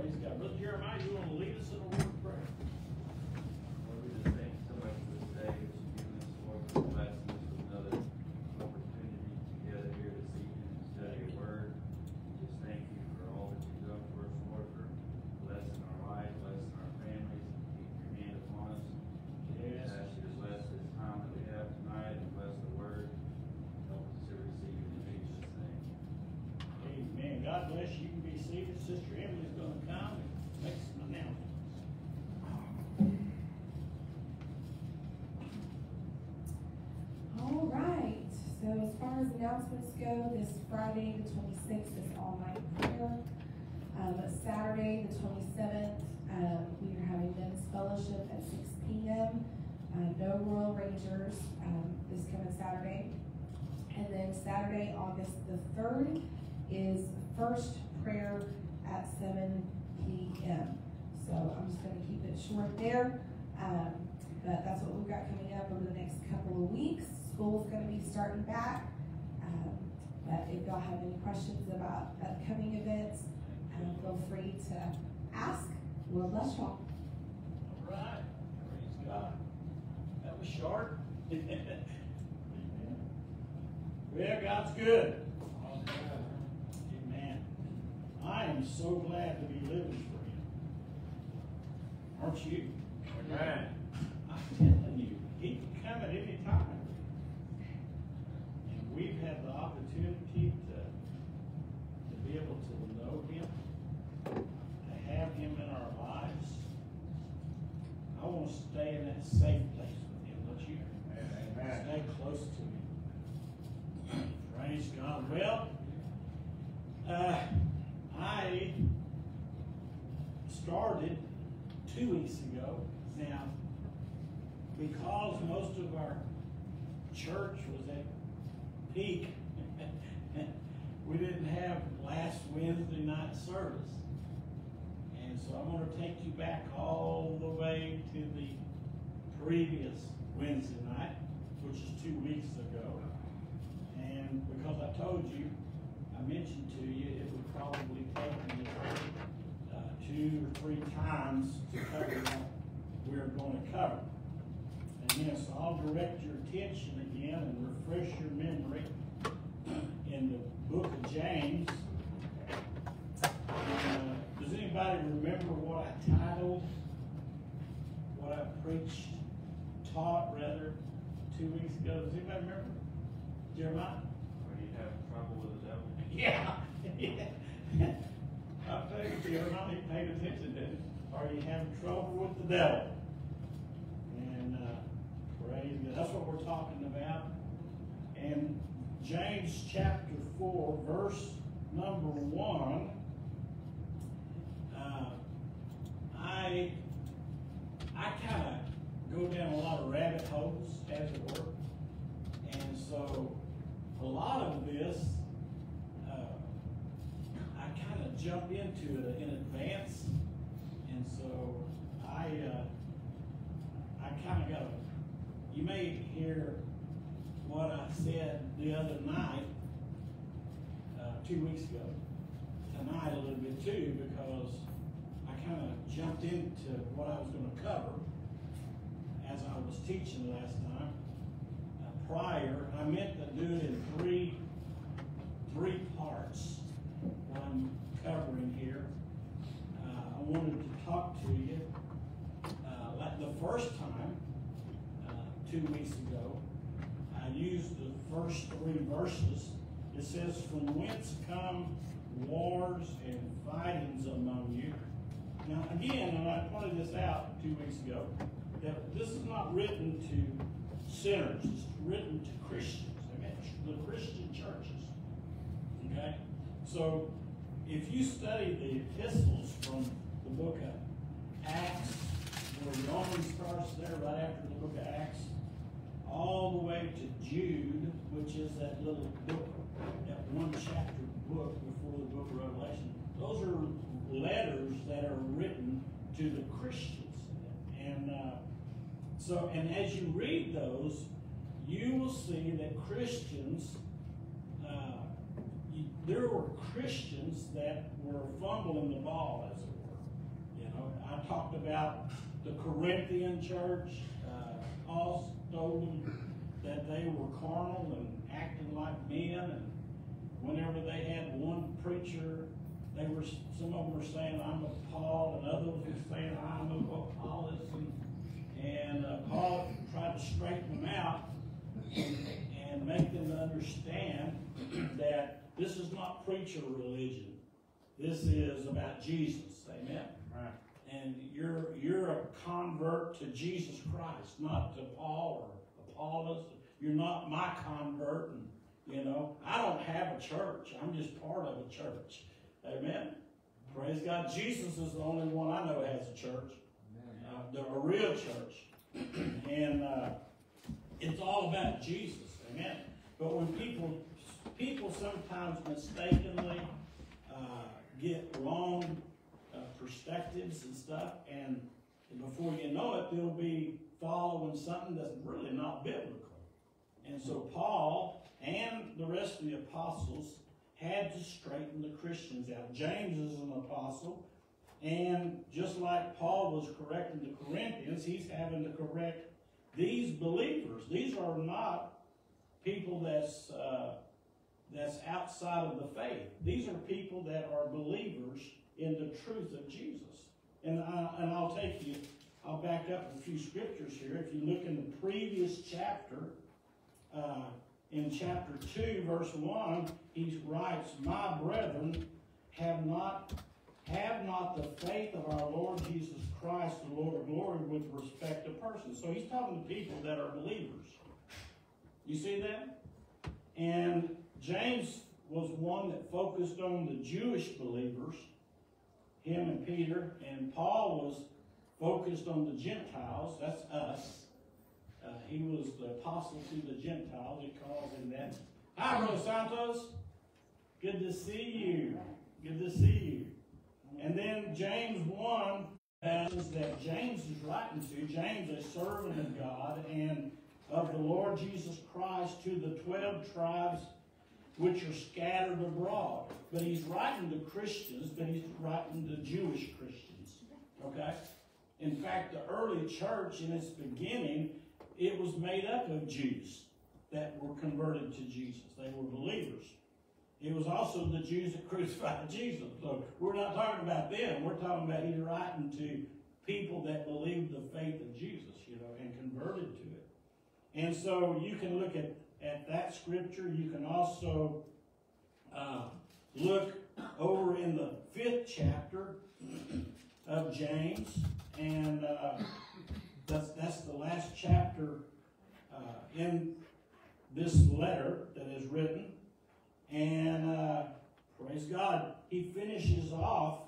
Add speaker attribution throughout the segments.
Speaker 1: Praise God. Brother Jeremiah, you want to lead us in a word of prayer?
Speaker 2: Lord, we just thank you so much for this day, that you've given us, Lord, for the blessing us with another opportunity together here this evening to study your word. Just thank you for all that you've done for us, Lord, for blessing our lives, blessing our families, and keeping your hand upon us.
Speaker 1: Yes.
Speaker 2: Just ask you to bless this time that we have tonight and bless the word. Help us to receive it in Jesus' name.
Speaker 1: Amen. God bless you. You can be seated. Sister Emily's going to come and make some announcements.
Speaker 3: All right, so as far as this Friday, the twenty-sixth is all night prayer. Um, Saturday, the twenty-seventh, um, we are having men's fellowship at six P M. Uh, no Royal Rangers, um, this coming Saturday. And then Saturday, August the third, is first prayer at seven P M. So I'm just gonna keep it short there. Um, but that's what we've got coming up over the next couple of weeks. School's gonna be starting back. But if y'all have any questions about upcoming events, um, feel free to ask. Lord bless y'all.
Speaker 1: All right. Praise God. That was short. Amen. Well, God's good. Amen. I am so glad to be living for Him. Aren't you?
Speaker 2: Amen.
Speaker 1: I'm telling you, He can come at any time. We've had the opportunity to, to be able to know Him, to have Him in our lives. I want to stay in that safe place with Him, don't you? Stay close to Him. Praise God. Well, uh, I started two weeks ago. Now, because most of our church was at peak, we didn't have last Wednesday night service. And so I'm going to take you back all the way to the previous Wednesday night, which is two weeks ago. And because I told you, I mentioned to you, it would probably take me uh, two or three times to cover what we're going to cover. And yes, I'll direct your attention again and refresh your memory in the book of James. Uh, does anybody remember what I titled, what I preached, taught rather, two weeks ago? Does anybody remember? Jeremiah?
Speaker 2: Or you have trouble with the devil?
Speaker 1: Yeah. yeah. I'll tell you, Jeremiah, paid attention to it. Are you having trouble with the devil? Praise God. That's what we're talking about. And James chapter 4, verse number 1. Uh, I I kind of go down a lot of rabbit holes, as it were. And so a lot of this, uh, I kind of jump into it in advance. And so I, uh, I kind of got, you may hear what I said the other night, uh, two weeks ago, tonight a little bit too, because I kind of jumped into what I was going to cover as I was teaching last time. Uh, prior, I meant to do it in three, three parts. What I'm covering here. Uh, I wanted to talk to you. Uh, like the first time, uh, two weeks ago, I used the first three verses. It says, "From whence come wars and fightings among you?" Now, again, and I pointed this out two weeks ago, that this is not written to sinners, it's written to Christians, the Christian churches. Okay? So, if you study the epistles from the book of Acts, where Romans starts there right after the book of Acts, all the way to Jude, which is that little book, that one chapter book before the book of Revelation, those are letters that are written to the Christians. And uh, so, and as you read those, you will see that Christians, uh, you, there were Christians that were fumbling the ball, as it were. You know, I talked about the Corinthian church, uh, Paul told them that they were carnal and acting like men, and whenever they had one preacher, they were, some of them were saying, I'm of Paul, and others were saying, I'm of Apollos, and, and uh, Paul tried to straighten them out and make them understand that this is not preacher religion. This is about Jesus, amen?
Speaker 4: Right.
Speaker 1: And you're, you're a convert to Jesus Christ, not to Paul or Apollos. You're not my convert, and, you know, I don't have a church. I'm just part of a church. Amen? Praise God. Jesus is the only one I know has a church, uh, the, a real church. and uh, it's all about Jesus. Amen? But when people, people sometimes mistakenly uh, get wrong perspectives and stuff, and before you know it, they'll be following something that's really not biblical. And so Paul and the rest of the apostles had to straighten the Christians out. James is an apostle, and just like Paul was correcting the Corinthians, he's having to correct these believers. These are not people that's uh, that's outside of the faith. These are people that are believers in the truth of Jesus. And I, and I'll take you. I'll back up a few scriptures here. If you look in the previous chapter, uh, in chapter two, verse one, he writes, "My brethren, have not have not the faith of our Lord Jesus Christ, the Lord of glory, with respect to persons." So he's talking to people that are believers. You see that? And James was one that focused on the Jewish believers, him and Peter, and Paul was focused on the Gentiles, that's us. Uh, he was the apostle to the Gentiles, he calls him that. Hi, Brother Santos. Good to see you. Good to see you. And then James 1 passages that James is writing to, James, a servant of God and of the Lord Jesus Christ to the 12 tribes which are scattered abroad. But he's writing to Christians, but he's writing to Jewish Christians. Okay? In fact, the early church in its beginning, it was made up of Jews that were converted to Jesus. They were believers. It was also the Jews that crucified Jesus. So we're not talking about them. We're talking about he's writing to people that believed the faith of Jesus, you know, and converted to it. And so you can look at, at that scripture. You can also uh, look over in the fifth chapter of James, and uh, that's, that's the last chapter uh, in this letter that is written. And uh, praise God, he finishes off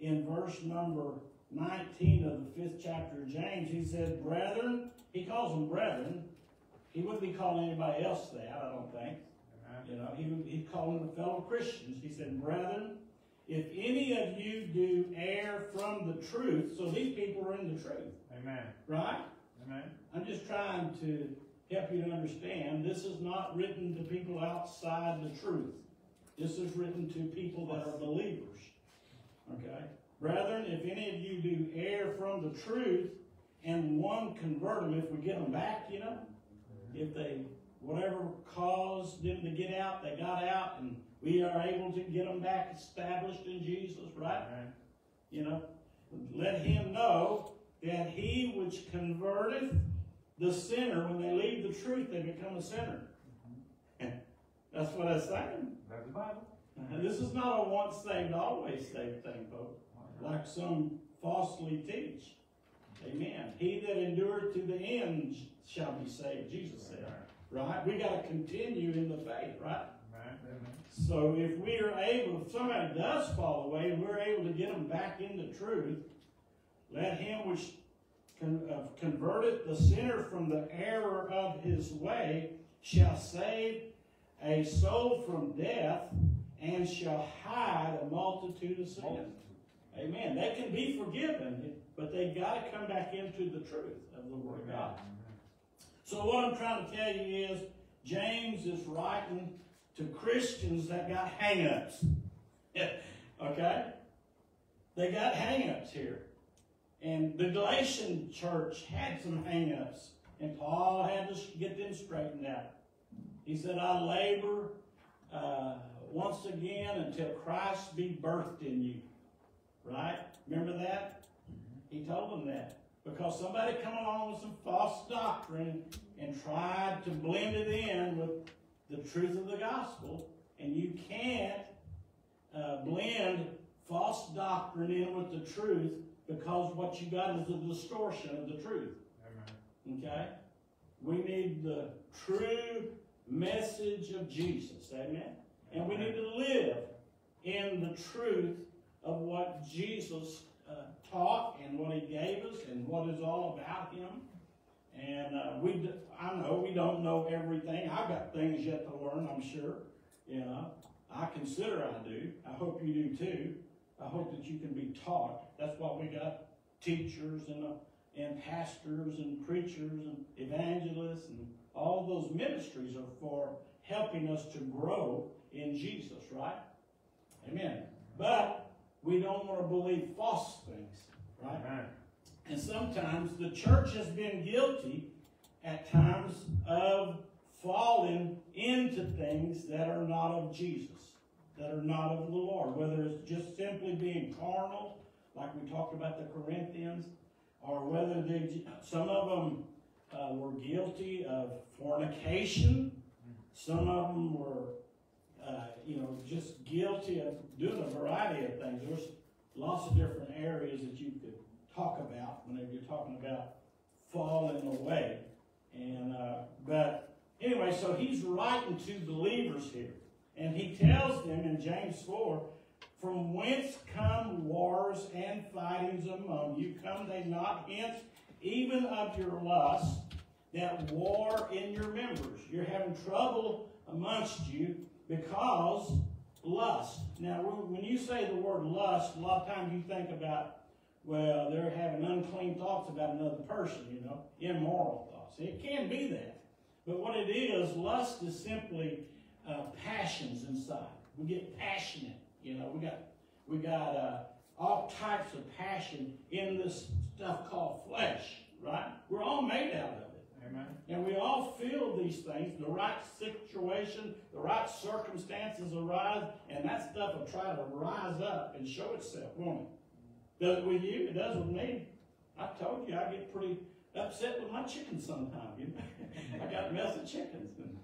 Speaker 1: in verse number 19 of the fifth chapter of James. He said, Brethren, he calls them brethren. He wouldn't be calling anybody else that, I don't think. Uh-huh. You know, he he'd call them fellow Christians. He said, Brethren, if any of you do err from the truth, so these people are in the truth,
Speaker 4: Amen.
Speaker 1: right?
Speaker 4: Amen.
Speaker 1: I'm just trying to help you to understand this is not written to people outside the truth. This is written to people that are believers. Okay? Brethren, if any of you do err from the truth and one convert them, if we get them back, you know, if they, whatever caused them to get out, they got out, and we are able to get them back established in Jesus, right?
Speaker 4: Amen.
Speaker 1: You know, let him know that he which converteth the sinner, when they leave the truth, they become a sinner. Mm-hmm. That's what I'm saying.
Speaker 4: That's the Bible.
Speaker 1: And this is not a once saved, always saved thing, folks, like some falsely teach. Amen. He that endureth to the end shall be saved, Jesus said. Right? We got to continue in the faith, right? So if we are able, if somebody does fall away, and we're able to get them back into the truth, let him which con- uh, converteth the sinner from the error of his way shall save a soul from death and shall hide a multitude of sins. Amen. They can be forgiven, but they got to come back into the truth of the Word of God. So what I'm trying to tell you is, James is writing to Christians that got hang-ups. okay? They got hang-ups here. And the Galatian church had some hang-ups, and Paul had to get them straightened out. He said, I labor uh, once again until Christ be birthed in you. Right? Remember that? He told them that. Because somebody come along with some false doctrine and tried to blend it in with the truth of the gospel, and you can't uh, blend false doctrine in with the truth because what you got is a distortion of the truth. Okay? We need the true message of Jesus. Amen? And we need to live in the truth of what Jesus taught and what he gave us and what is all about him. And uh, we, I know we don't know everything. I've got things yet to learn, I'm sure. You know, I consider I do. I hope you do too. I hope that you can be taught. That's why we got teachers and, uh, and pastors and preachers and evangelists and all those ministries are for helping us to grow in Jesus, right? Amen. But we don't want to believe false things, right? And sometimes the church has been guilty at times of falling into things that are not of Jesus, that are not of the Lord, whether it's just simply being carnal, like we talked about the Corinthians, or whether they, some of them uh, were guilty of fornication, some of them were, uh, you know, just guilty of doing a variety of things. There's lots of different areas that you could talk about whenever you're talking about falling away. And uh, but anyway, so he's writing to believers here, and he tells them in James four, "From whence come wars and fightings among you? Come they not hence, even of your lust, that war in your members? You're having trouble amongst you because lust. Now, when you say the word lust, a lot of times you think about well, they're having unclean thoughts about another person, you know, immoral thoughts. It can be that. But what it is, lust is simply uh, passions inside. We get passionate, you know. We got we got uh, all types of passion in this stuff called flesh, right? We're all made out of it.
Speaker 4: Amen.
Speaker 1: And we all feel these things. The right situation, the right circumstances arise, and that stuff will try to rise up and show itself, won't it? Does it with you? It does with me. I told you I get pretty upset with my chickens sometimes. You know? I got a mess of chickens, and,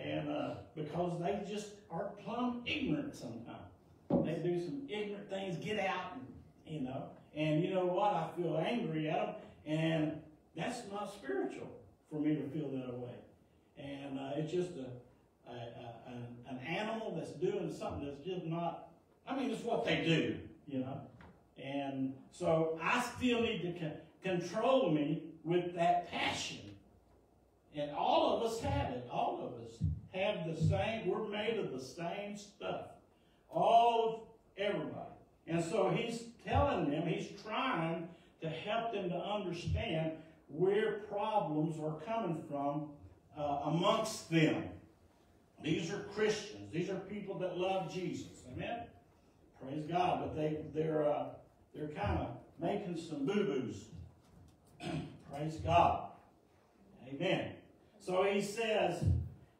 Speaker 1: and uh, because they just are plumb ignorant sometimes. They do some ignorant things, get out, and, you know. And you know what? I feel angry at them, and that's not spiritual for me to feel that way. And uh, it's just a, a, a an, an animal that's doing something that's just not. I mean, it's what they do, you know. And so I still need to con- control me with that passion. And all of us have it. All of us have the same, we're made of the same stuff. All of everybody. And so he's telling them, he's trying to help them to understand where problems are coming from uh, amongst them. These are Christians. These are people that love Jesus. Amen? Praise God. But they, they're, uh, they're kind of making some boo-boos. Praise God. Amen. So he says,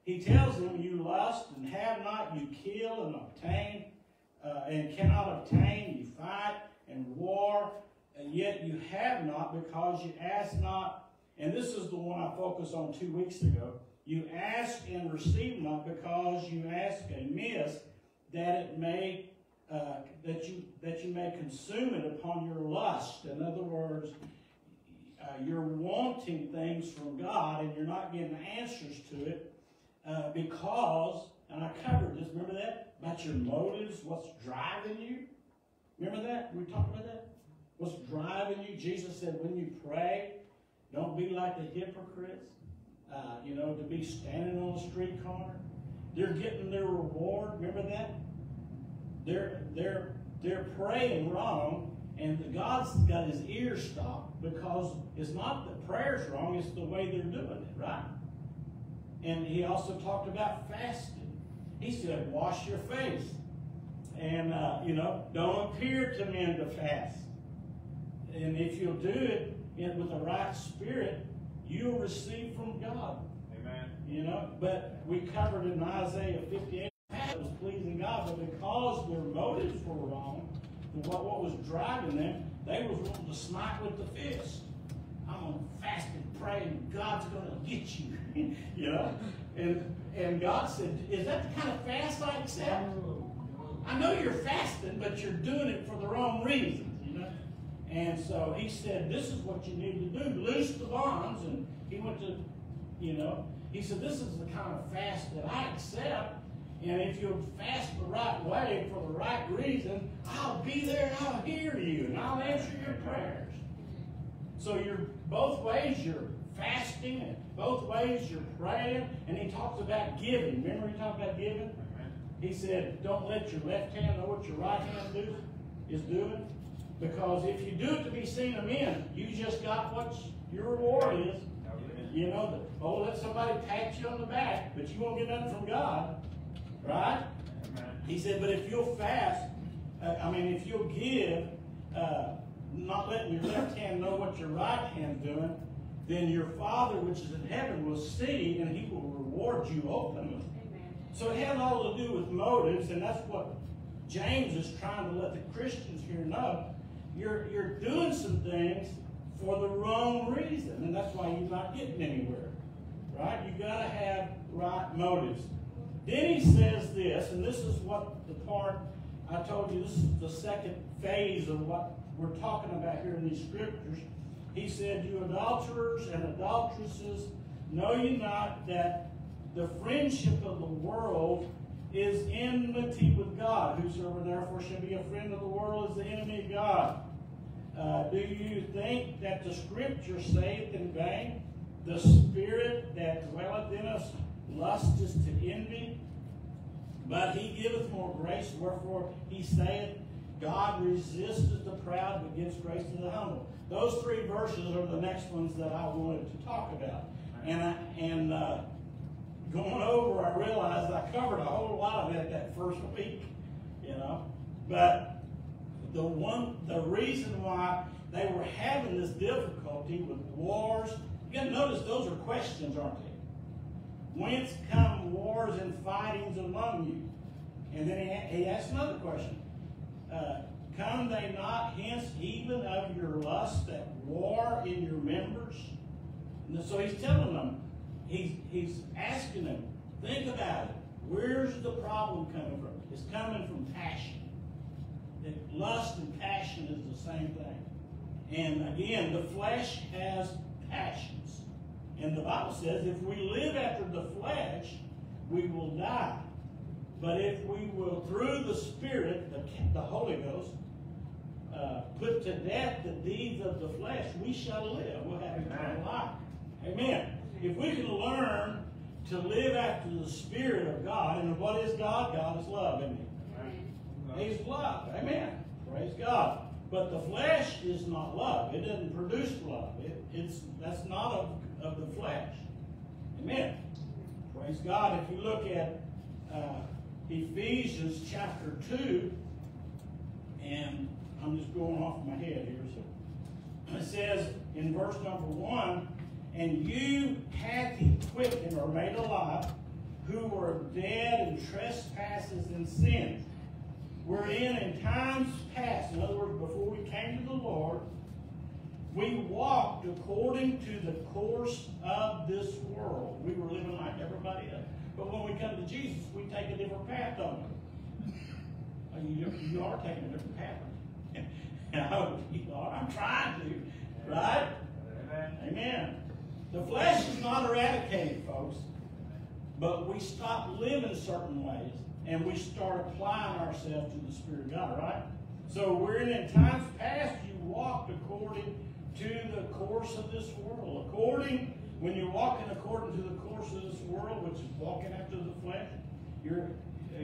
Speaker 1: he tells them, you lust and have not, you kill and obtain, uh, and cannot obtain, you fight and war, and yet you have not because you ask not. And this is the one I focused on two weeks ago. You ask and receive not because you ask amiss, that it may uh, that you that you may consume it upon your lust. In other words, uh, you're wanting things from God and you're not getting answers to it uh, because, and I covered this. Remember that about your motives, what's driving you. Remember that we talked about that. What's driving you? Jesus said, when you pray, don't be like the hypocrites. Uh, you know, to be standing on a street corner. They're getting their reward. Remember that? They're they're they're praying wrong, and the God's got his ears stopped because it's not the prayer's wrong, it's the way they're doing it, right? And he also talked about fasting. He said, wash your face. And, uh, you know, don't appear to men to fast. And if you'll do it in, with the right spirit, you'll receive from God.
Speaker 2: Amen.
Speaker 1: You know, but we covered in Isaiah 58 that was pleasing God, but because their motives were wrong, what, what was driving them, they was wanting to smite with the fist. I'm gonna fast and pray, and God's gonna get you. you know, and and God said, "Is that the kind of fast I accept? Oh, I know you're fasting, but you're doing it for the wrong reasons." And so He said, "This is what you need to do: loose the bonds." And He went to, you know, He said, "This is the kind of fast that I accept." And if you'll fast the right way for the right reason, I'll be there and I'll hear you and I'll answer your prayers. So you're both ways you're fasting and both ways you're praying. And he talks about giving. Remember he talked about giving? He said, don't let your left hand know what your right hand do, is doing. Because if you do it to be seen of men, you just got what your reward is. You know, that, oh, let somebody pat you on the back, but you won't get nothing from God. Right? He said, but if you'll fast, uh, I mean, if you'll give, uh, not letting your left hand know what your right hand's doing, then your Father which is in heaven will see and he will reward you openly. So it has all to do with motives, and that's what James is trying to let the Christians here know. You're, you're doing some things for the wrong reason, and that's why you're not getting anywhere. Right? You gotta have right motives. Then he says this, and this is what the part I told you, this is the second phase of what we're talking about here in these scriptures. He said, You adulterers and adulteresses, know you not that the friendship of the world is enmity with God. Whosoever therefore shall be a friend of the world is the enemy of God. Uh, do you think that the scripture saith in vain, the spirit that dwelleth in us lusteth to envy? But he giveth more grace, wherefore he saith, God resisteth the proud, but gives grace to the humble. Those three verses are the next ones that I wanted to talk about. And I, and uh, going over, I realized I covered a whole lot of it that first week, you know. But the one, the reason why they were having this difficulty with wars, you got to notice those are questions, aren't they? Whence come wars and fightings among you? And then he, he asks another question. Uh, come they not hence even of your lust that war in your members? And so he's telling them, he's, he's asking them, think about it. Where's the problem coming from? It's coming from passion. That lust and passion is the same thing. And again, the flesh has passions. And the Bible says if we live after the flesh, we will die. But if we will, through the Spirit, the, the Holy Ghost, uh, put to death the deeds of the flesh, we shall live. We'll have eternal life. Amen. If we can learn to live after the Spirit of God, and what is God? God is love, isn't He? He's love. Amen. Praise God. But the flesh is not love. It doesn't produce love. It, it's that's not of, of the flesh. Amen. Praise God. If you look at uh, Ephesians chapter 2, and I'm just going off my head here. So it says in verse number 1 And you hath he quickened or made alive, who were dead in trespasses and sins, wherein in in times past, in other words, before we came to the Lord, we walked according to the course of this world. We were living like everybody else. But when we come to Jesus, we take a different path, don't we? Oh, you, you are taking a different path. And I hope you are. I'm trying to. Right?
Speaker 2: Amen.
Speaker 1: Amen. The flesh is not eradicated, folks. But we stop living certain ways and we start applying ourselves to the Spirit of God, right? So we're in, in times past, you walked according to the course of this world. According, when you're walking according to the course of this world, which is walking after the flesh, you're,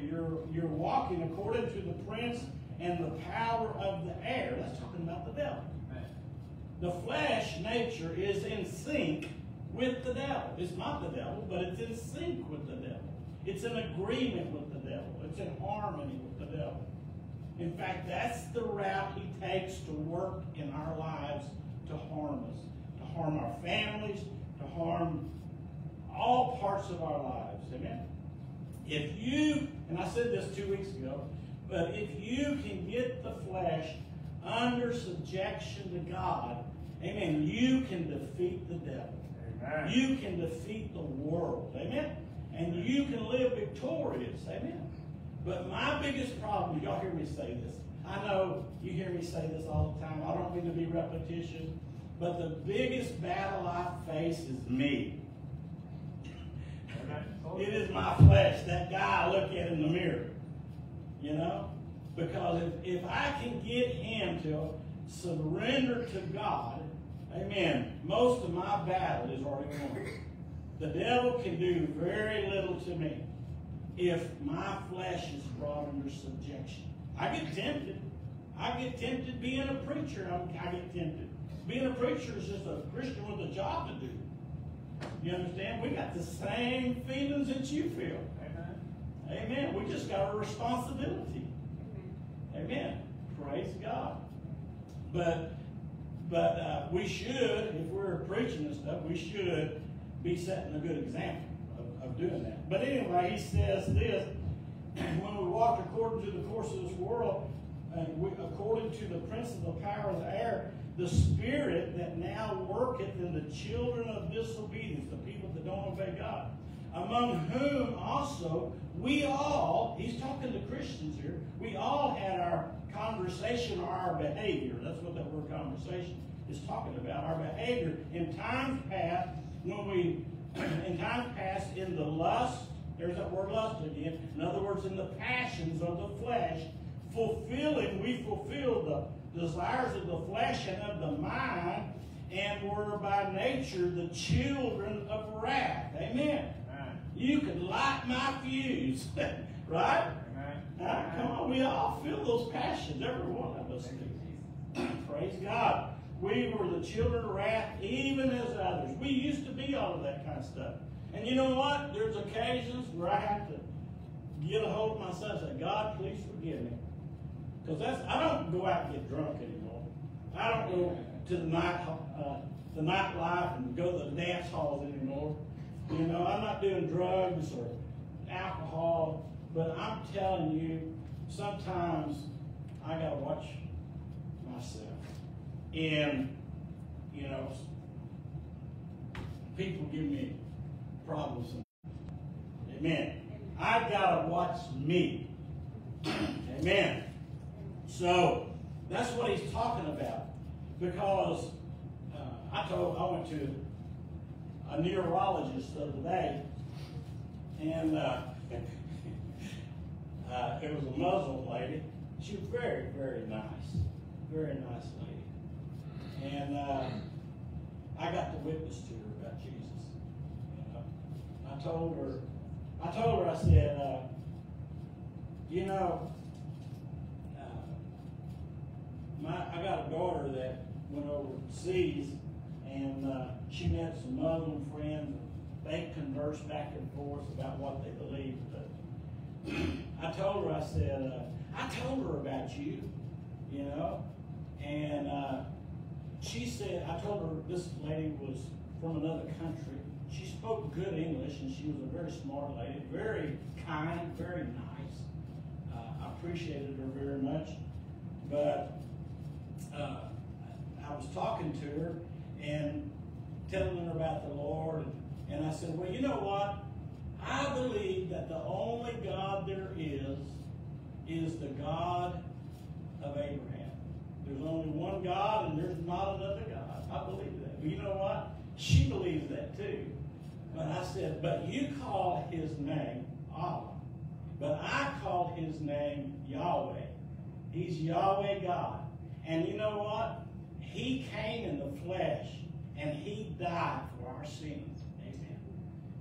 Speaker 1: you're, you're walking according to the prince and the power of the air. That's talking about the devil. The flesh nature is in sync with the devil. It's not the devil, but it's in sync with the devil. It's in agreement with the devil. It's in harmony with the devil. In fact, that's the route he takes to work in our lives to harm us, to harm our families, to harm all parts of our lives. Amen. If you, and I said this two weeks ago, but if you can get the flesh under subjection to God, amen, you can defeat the devil.
Speaker 4: Amen.
Speaker 1: You can defeat the world. Amen. And you can live victorious. Amen. But my biggest problem, y'all hear me say this. I know you hear me say this all the time. I don't mean to be repetition. But the biggest battle I face is me. It is my flesh, that guy I look at in the mirror. You know? Because if, if I can get him to surrender to God, amen, most of my battle is already won. The devil can do very little to me if my flesh is brought under subjection. I get tempted. I get tempted being a preacher. I get tempted. Being a preacher is just a Christian with a job to do. You understand? We got the same feelings that you feel.
Speaker 4: Amen.
Speaker 1: Amen. We just got a responsibility. Amen. Praise God. But but uh, we should, if we're preaching and stuff, we should be setting a good example of, of doing that. But anyway, he says this: when we walk according to the course of this world, and we, according to the prince of the power of the air, the spirit that now worketh in the children of disobedience, the people that don't obey God, among whom also we all, he's talking to Christians here, we all had our conversation or our behavior. That's what that word conversation is talking about. Our behavior in times past, when we, in times past, in the lust, there's that word lust again. In other words, in the passions of the flesh, fulfilling, we fulfilled the desires of the flesh and of the mind, and were by nature the children of wrath. Amen. You can light my fuse, right? Come on, we all feel those passions, every one of us do. Praise God. We were the children of wrath, even as others. We used to be all of that kind of stuff. And you know what? There's occasions where I have to get a hold of myself and say, God, please forgive me. Because that's I don't go out and get drunk anymore. I don't go to the night uh, the nightlife and go to the dance halls anymore. You know, I'm not doing drugs or alcohol, but I'm telling you, sometimes I gotta watch myself. And you know, people give me problems. Amen. I gotta watch me. Amen. So that's what he's talking about. Because uh, I told I went to a neurologist of the day, and uh, uh, it was a Muslim lady. She was very, very nice, very nice lady, and uh, I got to witness to her about Jesus. You know, I told her, I told her, I said, uh, you know, uh, my I got a daughter that went overseas, and uh, she met some Muslim friends. They conversed back and forth about what they believed. But I told her, I said, uh, I told her about you, you know, and uh, she said, I told her this lady was from another country. She spoke good English, and she was a very smart lady, very kind, very nice. Uh, I appreciated her very much, but uh, I was talking to her and telling her about the Lord, and I said, "Well, you know what? I believe that the only God there is is the God of Abraham. There's only one God, and there's not another God. I believe that. But you know what? She believes that too. But I said, but you call his name Allah. But I call his name Yahweh. He's Yahweh God. And you know what? He came in the flesh and he died for our sins. Amen.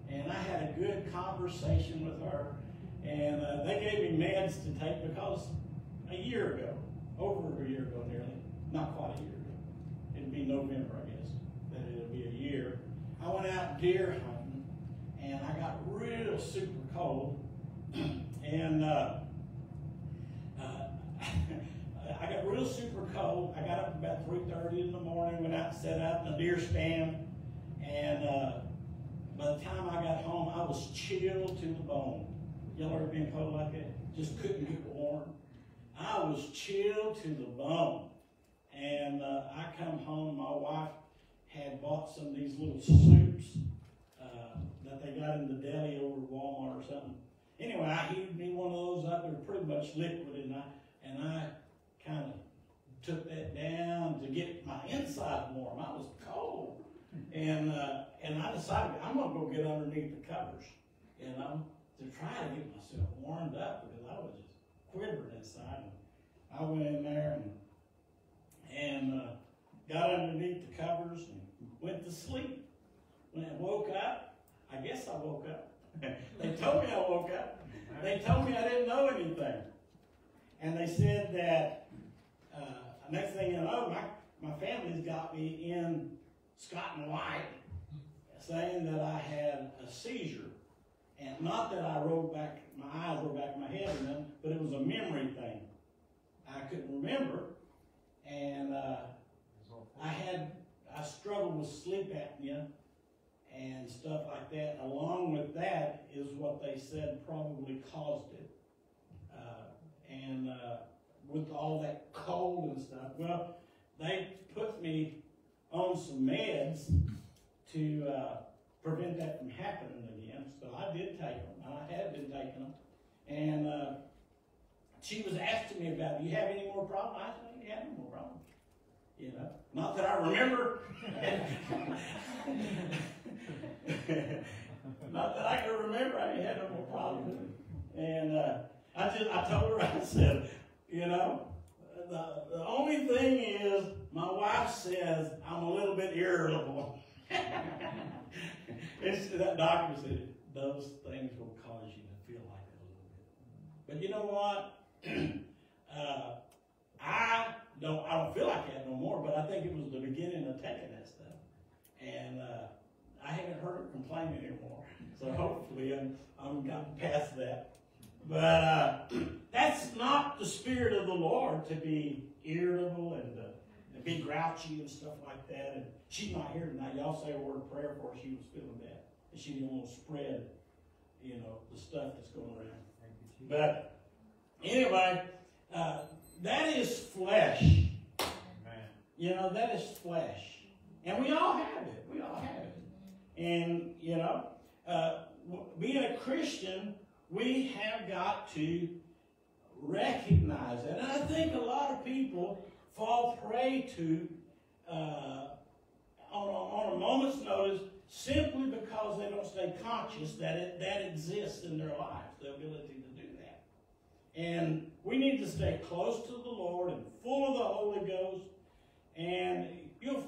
Speaker 1: And I had a good conversation with her. And uh, they gave me meds to take because a year ago, over a year ago nearly, not quite a year ago, it'd be November, I guess, that it'll be a year. I went out deer hunting and I got real super cold. and uh, about three thirty in the morning, went out and sat out in the deer stand, and, uh, by the time I got home, I was chilled to the bone. Y'all ever been cold like that? Just couldn't get warm. I was chilled to the bone. And uh, I come home, my wife had bought some of these little soups uh, that they got in the deli over at Walmart or something. Anyway, I heated me one of those up. They're pretty much liquid, and I and I kind of took that down to get my inside warm. I was cold, and uh, and I decided I'm gonna go get underneath the covers, you know, to try to get myself warmed up because I was just quivering inside. And I went in there and and uh, got underneath the covers and went to sleep. When I woke up, I guess I woke up. they told me I woke up. They told me I didn't know anything. And they said that uh, next thing you know, my, my family's got me in Scott and White saying that I had a seizure. And not that I rolled back, my eyes rolled back my head nothing, but it was a memory thing. I couldn't remember. And uh, I had, I struggled with sleep apnea and stuff like that. Along with that is what they said probably caused it. Uh, and uh, with all that cold and stuff, well, they put me on some meds to uh, prevent that from happening again. So I did take them. I had been taking them. And uh, she was asking me about, do you have any more problems? I said, I ain't had no more problems. You know, not that I remember. not that I can remember. I had no more problems. And uh, I just, I told her, I said, you know, the, the only thing is, my wife says I'm a little bit irritable. it's, that doctor said those things will cause you to feel like it a little bit. But you know what? uh, I don't I don't feel like that no more, but I think it was the beginning of taking that stuff. And uh, I haven't heard her complain anymore. So hopefully I'm, I'm gotten past that. But uh, that's not the spirit of the Lord to be irritable and uh, to be grouchy and stuff like that. And she's not here tonight. Y'all say a word of prayer for her. She was feeling bad. And she didn't want to spread, you know, the stuff that's going around. But anyway, uh, that is flesh. You know, that is flesh. And we all have it. We all have it. And, you know, uh, being a Christian, we have got to recognize that. And I think a lot of people fall prey to, uh, on, a, on a moment's notice, simply because they don't stay conscious that it, that exists in their lives, the ability to do that. And we need to stay close to the Lord and full of the Holy Ghost. And you'll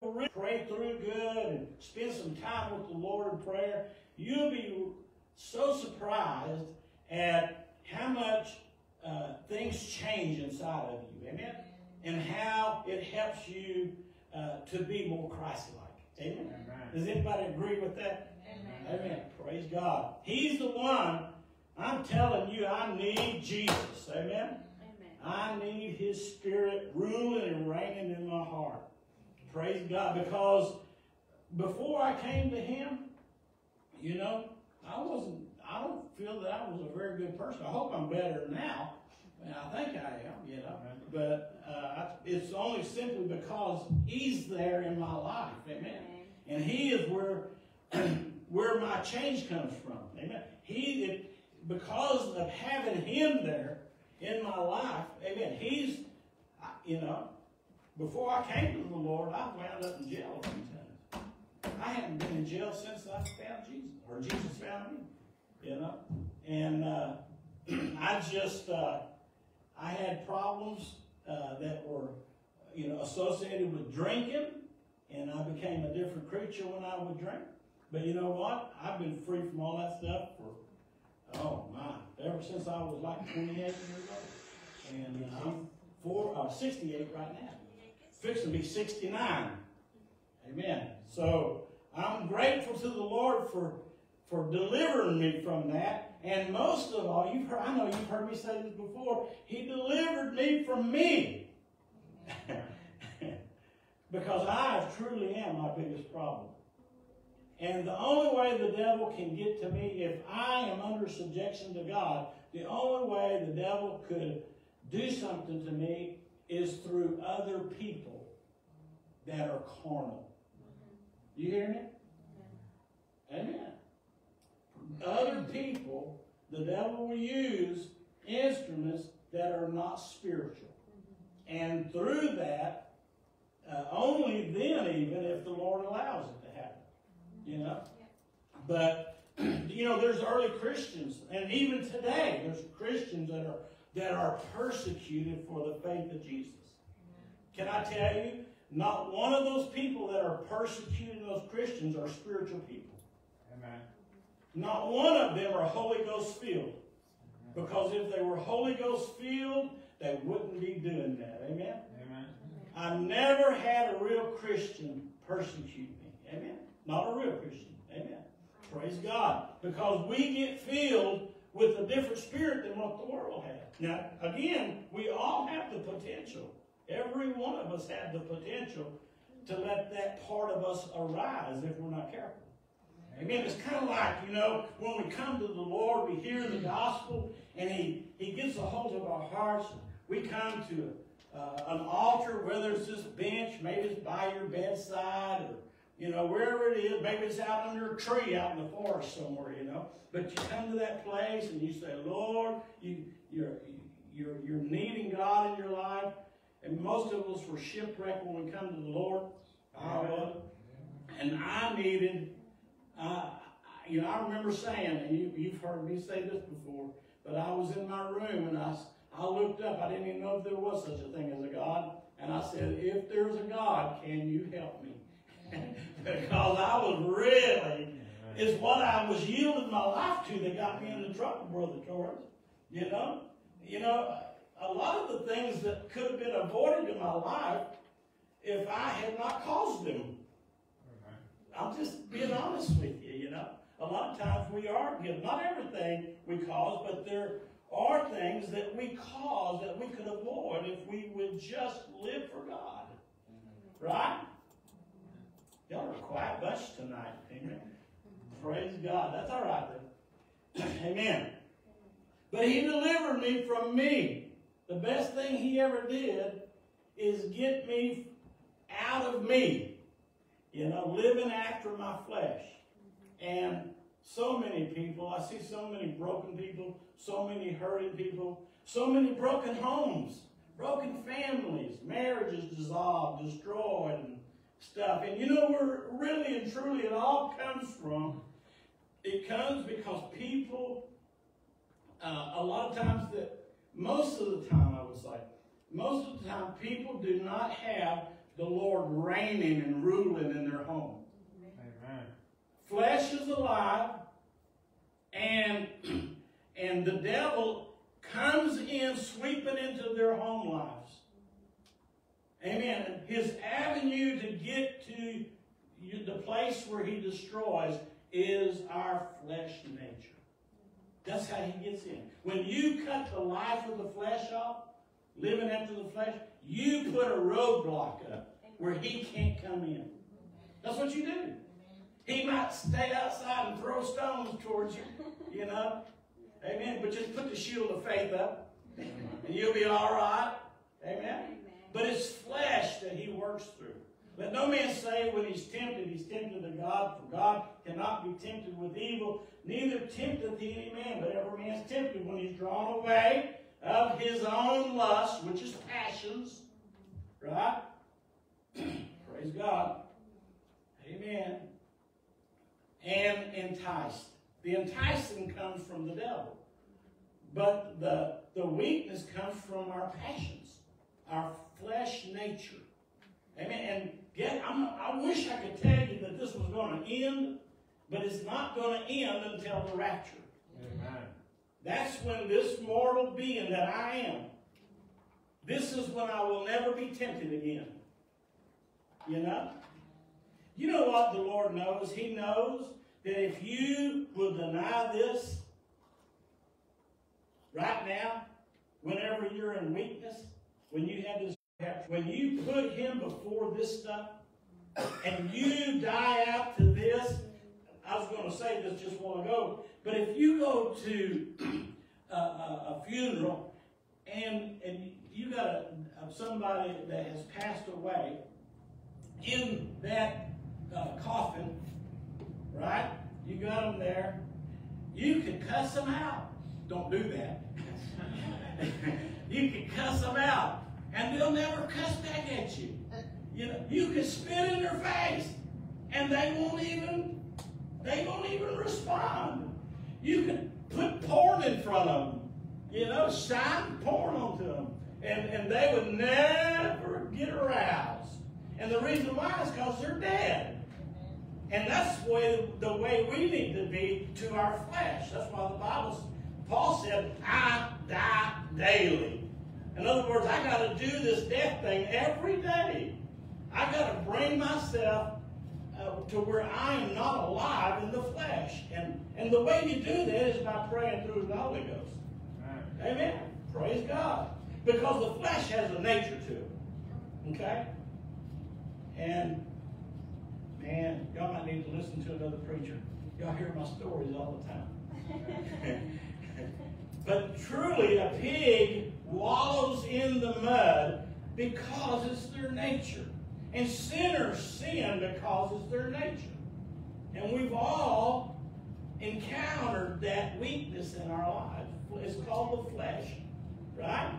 Speaker 1: pray through good and spend some time with the Lord in prayer. You'll be so surprised at how much uh, things change inside of you. Amen? And how it helps you uh, to be more Christ-like. Amen? Amen? Does anybody agree with that? Amen. Amen. Praise God. He's the one I'm telling you, I need Jesus. Amen? Amen. I need His Spirit ruling and reigning in my heart. Praise God. Because before I came to Him, you know, I wasn't, I don't feel that I was a very good person. I hope I'm better now. And I think I am, you know. But uh, it's only simply because He's there in my life. Amen. And He is where, where my change comes from. Amen. He, it, because of having him there in my life, amen, he's, you know, before I came to the Lord, I wound up in jail a few times. I haven't been in jail since I found Jesus, or Jesus found me, you know. And uh, I just, uh, I had problems uh, that were, you know, associated with drinking, and I became a different creature when I would drink. But you know what? I've been free from all that stuff for Oh my! Ever since I was like 28 years old, and uh, I'm four, uh, 68 right now. Fixing to be 69. Amen. So I'm grateful to the Lord for for delivering me from that. And most of all, you've heard, I know you've heard me say this before. He delivered me from me. Because I truly am my biggest problem. And the only way the devil can get to me, if I am under subjection to God, the only way the devil could do something to me is through other people that are carnal. You hear me? Amen. Other people, the devil will use instruments that are not spiritual. And through that, uh, only then, even if the Lord allows it to happen. You know? But, you know, there's early Christians, and even today, there's Christians that are, that are persecuted for the faith of Jesus. Can I tell you? Not one of those people that are persecuting those Christians are spiritual people.
Speaker 4: Amen.
Speaker 1: Not one of them are Holy Ghost filled. Because if they were Holy Ghost filled, they wouldn't be doing that. Amen?
Speaker 4: Amen.
Speaker 1: I've never had a real Christian persecute me. Amen? Not a real Christian. Amen. Praise God. Because we get filled with a different spirit than what the world has. Now, again, we all have the potential. Every one of us have the potential to let that part of us arise if we're not careful. Amen. It's kind of like, you know, when we come to the Lord, we hear the gospel, and He, he gets a hold of our hearts. We come to uh, an altar, whether it's this bench, maybe it's by your bedside, or, you know, wherever it is. Maybe it's out under a tree out in the forest somewhere, you know. But you come to that place and you say, Lord, you, you're, you're, you're needing God in your life. And most of us were shipwrecked when we come to the Lord. I was. And I needed uh, you know, I remember saying, and you, you've heard me say this before, but I was in my room and I, I looked up. I didn't even know if there was such a thing as a God. And I said, if there's a God, can you help me? because I was really, it's what I was yielding my life to that got me into trouble, Brother George. You know? You know, a lot of the things that could have been avoided in my life if I had not caused them. I'm just being honest with you, you know. A lot of times we are guilty. Not everything we cause, but there are things that we cause that we could avoid if we would just live for God. Mm-hmm. Right? Y'all are a quiet bunch tonight. Amen. Praise God. That's all right then. Amen. But he delivered me from me. The best thing he ever did is get me out of me. You know, living after my flesh. And so many people, I see so many broken people, so many hurting people, so many broken homes, broken families, marriages dissolved, destroyed, and stuff. And you know where really and truly it all comes from? It comes because people, uh, a lot of times that, most of the time I would say, most of the time people do not have the Lord reigning and ruling in their home.
Speaker 4: Amen.
Speaker 1: Flesh is alive, and and the devil comes in sweeping into their home lives. Amen. His avenue to get to the place where he destroys is our flesh nature. That's how he gets in. When you cut the life of the flesh off, living after the flesh, you put a roadblock up where he can't come in. That's what you do. He might stay outside and throw stones towards you, you know. Amen. But just put the shield of faith up, and you'll be all right. Amen. But it's flesh that he works through. Let no man say when he's tempted, he's tempted of God, for God cannot be tempted with evil, neither tempteth he any man, but every man's tempted when he's drawn away of his own lust, which is passions. Right? Praise God. Amen. And enticed. The enticing comes from the devil. But the, the weakness comes from our passions, our flesh nature. Amen. And yet, I'm, I wish I could tell you that this was going to end, but it's not going to end until the rapture.
Speaker 4: Amen.
Speaker 1: That's when this mortal being that I am, this is when I will never be tempted again. You know? You know what the Lord knows? He knows that if you will deny this right now, whenever you're in weakness, when you have this When you put him before this stuff, and you die out to this, I was going to say this just a while ago, but if you go to a, a, a funeral and and you got a, somebody that has passed away in that uh, coffin, right? You got them there. You can cuss them out. Don't do that. you can cuss them out, and they'll never cuss back at you. You know, you can spit in their face, and they won't even they won't even respond. You can put porn in front of them, you know, shine porn onto them, and, and they would never get aroused. And the reason why is because they're dead. And that's the way, the way we need to be to our flesh. That's why the Bible, Paul said, I die daily. In other words, I got to do this death thing every day. I got to bring myself uh, to where I am not alive in the flesh. And, and the way you do that is by praying through the Holy Ghost. Amen. Amen. Praise God. Because the flesh has a nature to it. Okay? And, man, y'all might need to listen to another preacher. Y'all hear my stories all the time. but truly, a pig wallows in the mud because it's their nature. And sinners sin because it's their nature. And we've all encountered that weakness in our lives. It's called the flesh, right?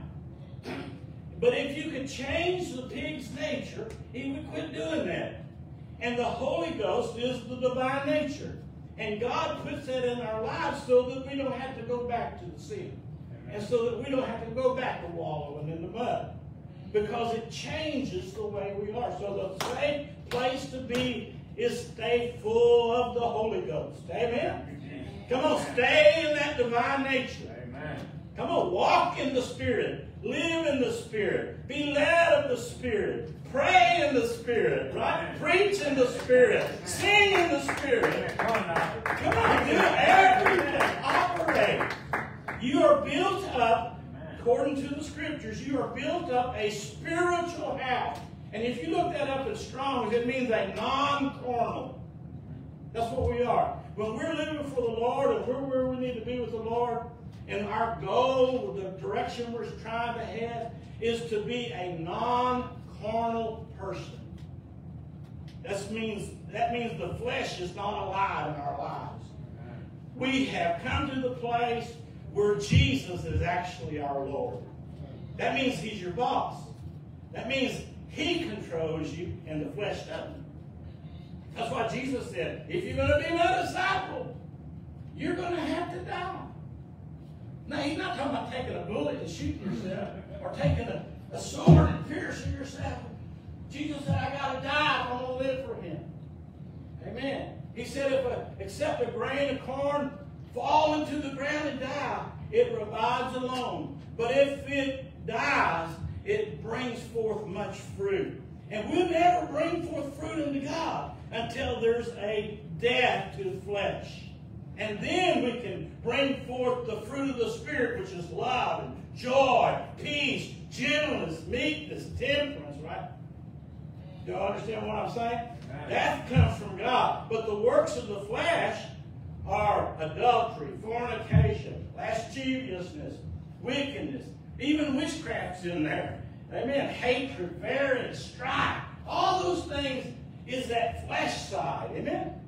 Speaker 1: But if you could change the pig's nature, he would quit doing that. And the Holy Ghost is the divine nature. And God puts that in our lives so that we don't have to go back to the sin. And so that we don't have to go back to wallowing in the mud because it changes the way we are. So the safe place to be is stay full of the Holy Ghost. Amen? Come on, stay in that divine nature.
Speaker 4: Amen.
Speaker 1: Come on, walk in the Spirit. Live in the Spirit. Be led of the Spirit. Pray in the Spirit, right? Preach in the Spirit. Sing in the Spirit.
Speaker 4: Come on.
Speaker 1: Come on, do everything. Operate. You are built up according to the scriptures, you are built up a spiritual house. And if you look that up in Strong's, it means a non-carnal. That's what we are. When we're living for the Lord and we're where we need to be with the Lord, and our goal, the direction we're trying to head, is to be a non-carnal person. That means, that means the flesh is not alive in our lives. We have come to the place where Jesus is actually our Lord. That means he's your boss. That means he controls you and the flesh doesn't. That's why Jesus said, if you're going to be my disciple, you're going to have to die. Now, he's not talking about taking a bullet and shooting yourself or taking a, a sword and piercing yourself. Jesus said, I got to die if I'm going to live for him. Amen. He said, if I accept a grain of corn fall into the ground and die, revives alone. But if it dies, it brings forth much fruit. And we'll never bring forth fruit unto God until there's a death to the flesh. And then we can bring forth the fruit of the Spirit, which is love and joy, peace, gentleness, meekness, temperance, right? Do you understand what I'm saying? That comes from God. But the works of the flesh are adultery, fornication, lasciviousness, wickedness, even witchcraft's in there. Amen. Hatred, variance, strife. All those things is that flesh side. Amen.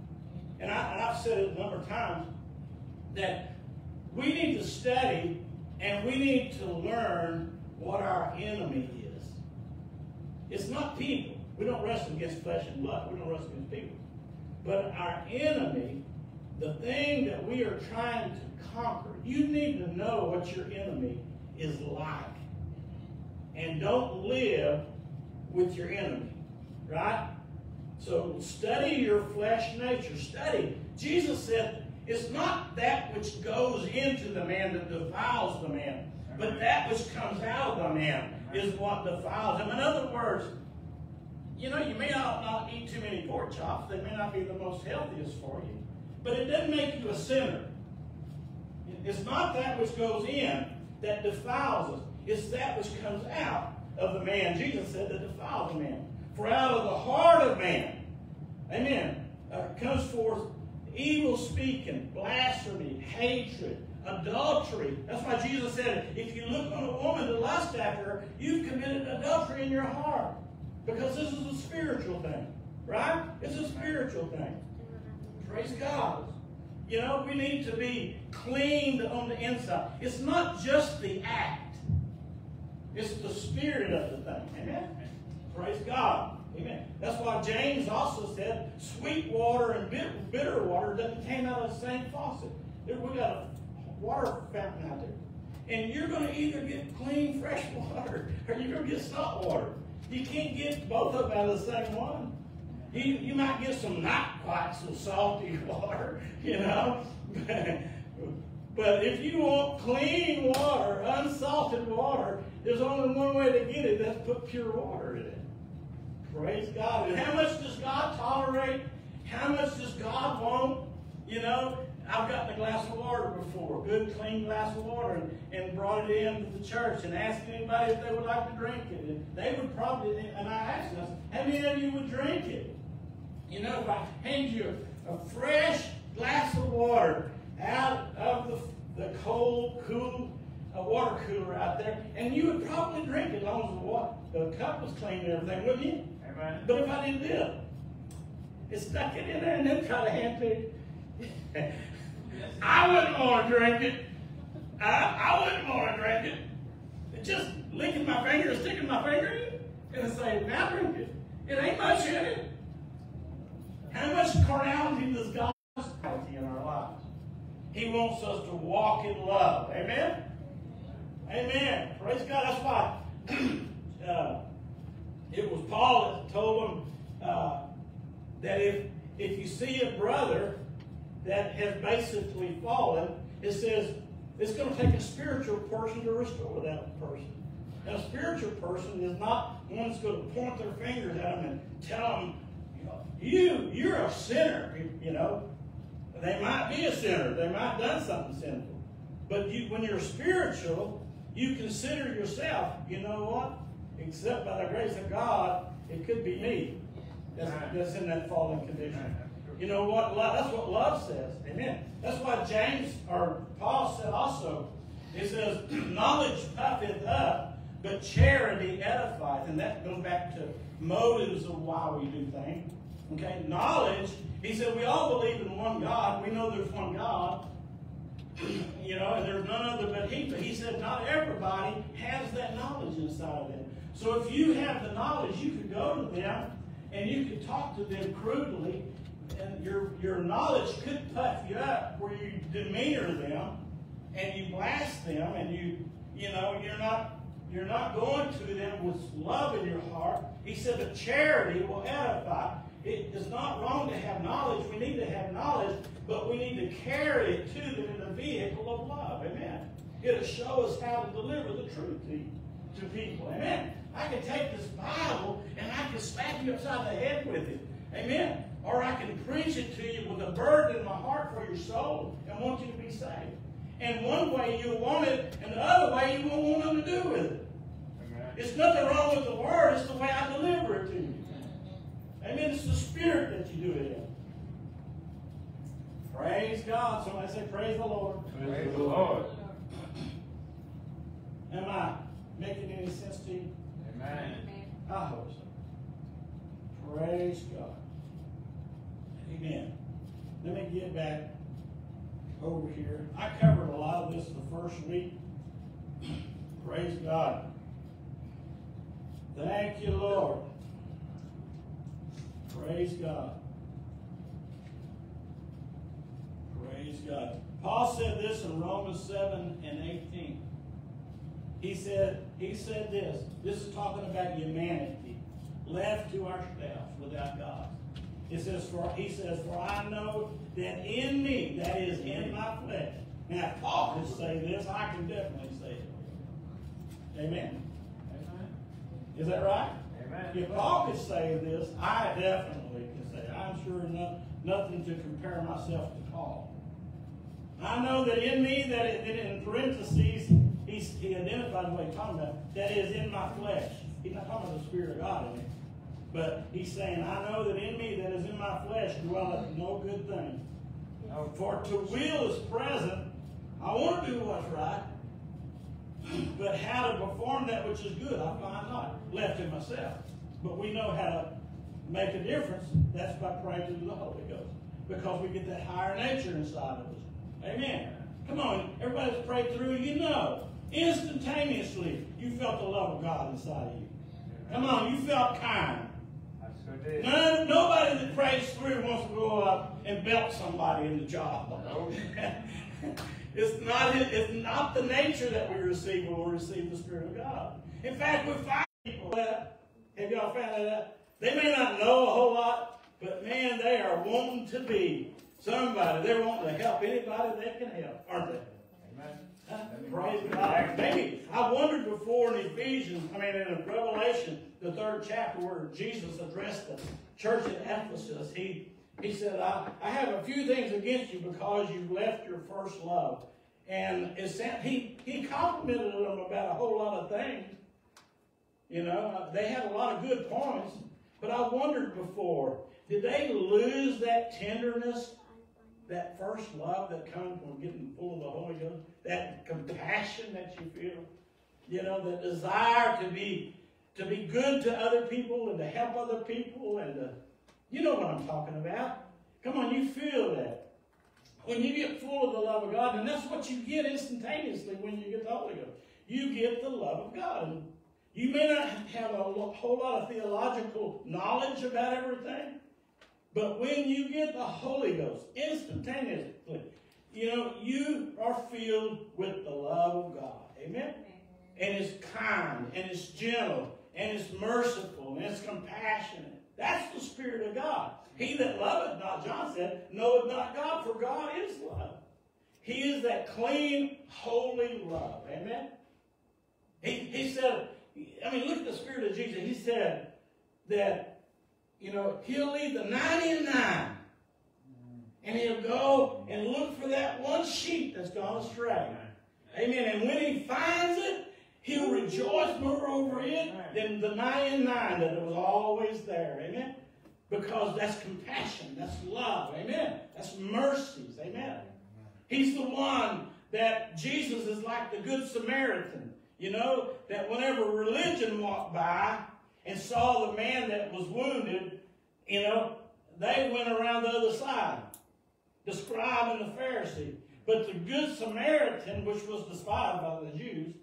Speaker 1: And, I, and I've said it a number of times that we need to study and we need to learn what our enemy is. It's not people. We don't wrestle against flesh and blood. We don't wrestle against people. But our enemy the thing that we are trying to conquer, you need to know what your enemy is like. And don't live with your enemy. Right? So study your flesh nature. Study. Jesus said, it's not that which goes into the man that defiles the man, but that which comes out of the man is what defiles him. In other words, you know, you may not, eat too many pork chops. They may not be the most healthiest for you. But it doesn't make you a sinner. It's not that which goes in that defiles us. It's that which comes out. of the man, Jesus said, that defiles a man. For out of the heart of man, amen, uh, comes forth evil speaking, blasphemy, hatred, adultery. That's why Jesus said, if you look on a woman to lust after her, you've committed adultery in your heart. Because this is a spiritual thing, right? It's a spiritual thing. Praise God. You know, we need to be cleaned on the inside. It's not just the act, it's the spirit of the thing. Amen? Praise God. Amen. That's why James also said sweet water and bitter, water doesn't came out of the same faucet. We got a water fountain out there. And you're going to either get clean, fresh water or you're going to get salt water. You can't get both of them out of the same one. You, you might get some not quite so salty water, you know. but if you want clean water, unsalted water, there's only one way to get it. That's put pure water in it. Praise God. And how much does God tolerate? How much does God want? You know, I've gotten a glass of water before, a good clean glass of water, and, and brought it in to the church and asked anybody if they would like to drink it. And they would probably, and I asked them, how many of you would drink it? You know, if I hand you a, fresh glass of water out of the, the cold, cool uh, water cooler out there, and you would probably drink it as long as the, water, the cup was clean and everything, wouldn't you?
Speaker 4: Amen.
Speaker 1: But if I did this, it stuck it in there and then try to hand it. I wouldn't want to drink it. I, I wouldn't want to drink it. Just licking my finger, sticking my finger in it, and say, now drink it. It ain't much in it. How much carnality does God have in our lives? He wants us to walk in love. Amen? Amen. Praise God. That's why uh, it was Paul that told them uh, that if, if you see a brother that has basically fallen, it says it's going to take a spiritual person to restore that person. And a spiritual person is not one that's going to point their fingers at them and tell them, you you're a sinner, you know. They might be a sinner. They might have done something sinful. But you, when you're spiritual, you consider yourself, you know what? Except by the grace of God, it could be me that's, that's in that fallen condition. You know what? That's what love says. Amen. That's why James or Paul said also. He says, "Knowledge puffeth up, but charity edifieth," and that goes back to motives of why we do things. Okay, knowledge. He said we all believe in one God. We know there's one God. You know, and there's none other but He. But He said not everybody has that knowledge inside of them. So if you have the knowledge, you could go to them and you could talk to them crudely and your, your knowledge could puff you up where you demeanor them and you blast them and you you know you're not you're not going to them with love in your heart. He said that charity will edify. It is not wrong to have knowledge. We need to have knowledge, but we need to carry it to them in a vehicle of love. Amen. It'll show us how to deliver the truth to, to people. Amen. I can take this Bible and I can smack you upside the head with it. Amen. Or I can preach it to you with a burden in my heart for your soul and want you to be saved. And one way you'll want it, and the other way you won't want nothing to do with it. It's nothing wrong with the word, it's the way I deliver it to you. Amen. It's the spirit that you do it in. Praise God. Somebody say, Praise the Lord.
Speaker 4: Praise the Lord.
Speaker 1: Am I making any sense to you?
Speaker 4: Amen.
Speaker 1: I hope so. Praise God. Amen. Let me get back over here. I covered a lot of this the first week. Praise God. Thank you, Lord. Praise God. Praise God. Paul said this in Romans 7 and 18. He said, he said this. This is talking about humanity, left to ourselves without God. It says, for he says, for I know that in me, that is in my flesh. Now, if Paul could say this, I can definitely say it. Amen. Is that right?
Speaker 4: Amen.
Speaker 1: If Paul could say this, I definitely can say. I'm sure no, nothing to compare myself to Paul. I know that in me, that, it, that in parentheses, he's, he identified what he's talking about, that is in my flesh. He's not talking about the Spirit of God in. But he's saying, I know that in me that is in my flesh dwelleth no good thing. For to will is present. I want to do what's right. But how to perform that which is good, I find not. Left in myself. But we know how to make a difference. That's by praying to the Holy Ghost. Because we get that higher nature inside of us. Amen. Come on, everybody's prayed through, you know. Instantaneously, you felt the love of God inside of you. Come on, you felt kind.
Speaker 4: I sure did.
Speaker 1: None, nobody that prays through wants to go up and belt somebody in the job. It's not it's not the nature that we receive when we receive the Spirit of God. In fact, we find people that have y'all found that out? They may not know a whole lot, but man, they are wanting to be somebody. They're wanting to help anybody they can help, aren't they?
Speaker 4: Amen.
Speaker 1: Huh? Praise God. Maybe I wondered before in Ephesians, I mean in Revelation, the third chapter where Jesus addressed the church at Ephesus, he he said, I, I have a few things against you because you've left your first love. And he, he complimented them about a whole lot of things. You know, uh, they had a lot of good points. But I wondered before, did they lose that tenderness, that first love that comes from getting full of the Holy Ghost, that compassion that you feel, you know, the desire to be to be good to other people and to help other people and to, you know what I'm talking about. Come on, you feel that. When you get full of the love of God, and that's what you get instantaneously when you get the Holy Ghost. You get the love of God. You may not have a whole lot of theological knowledge about everything, but when you get the Holy Ghost instantaneously, you know, you are filled with the love of God. Amen? And it's kind, and it's gentle, and it's merciful, and it's compassionate. That's the Spirit of God. He that loveth not, John said, knoweth not God, for God is love. He is that clean, holy love. Amen? He, he said, I mean, look at the Spirit of Jesus. He said that, you know, he'll leave the 99 and he'll go and look for that one sheep that's gone astray. Amen. And when he finds it, he'll rejoice more over it than the 99 that it was always there. Amen. Because that's compassion, that's love. Amen. That's mercies. Amen. He's the one that Jesus is like the Good Samaritan. You know, that whenever religion walked by and saw the man that was wounded, you know, they went around the other side, the scribe and the Pharisee. But the Good Samaritan, which was despised by the Jews,